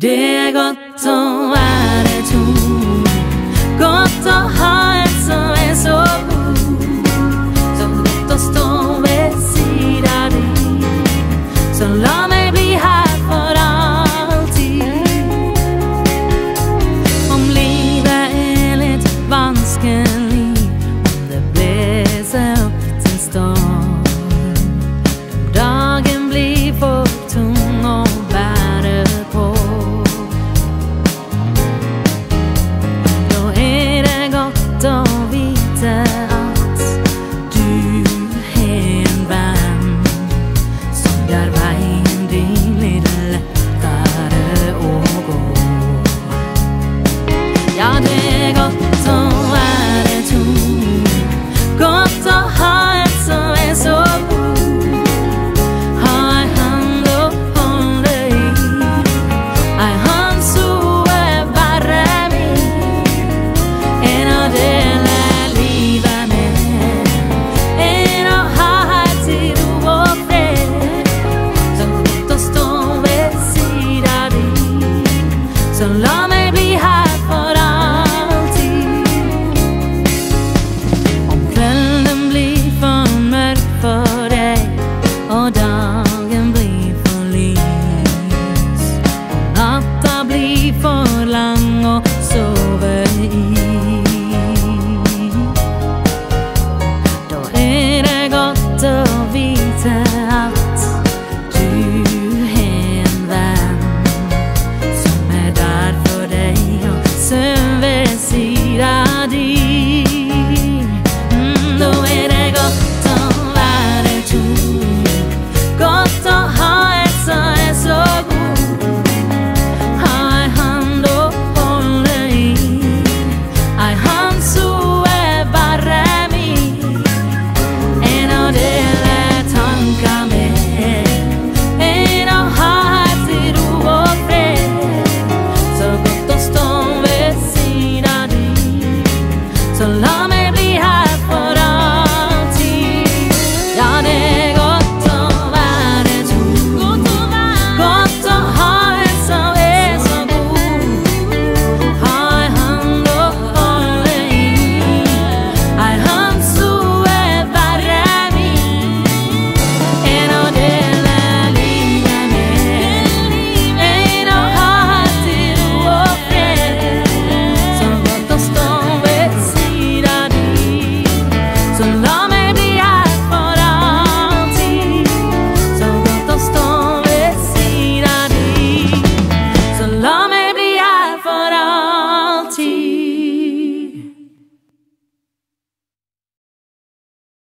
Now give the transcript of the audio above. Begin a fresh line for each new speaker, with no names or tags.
Det er godt å være to. Godt å ha en som er så god. Så godt å stå ved siden av deg. Så la meg bli her for alltid. Om livet er litt vanskelig, om det blåser opp til storm. lo.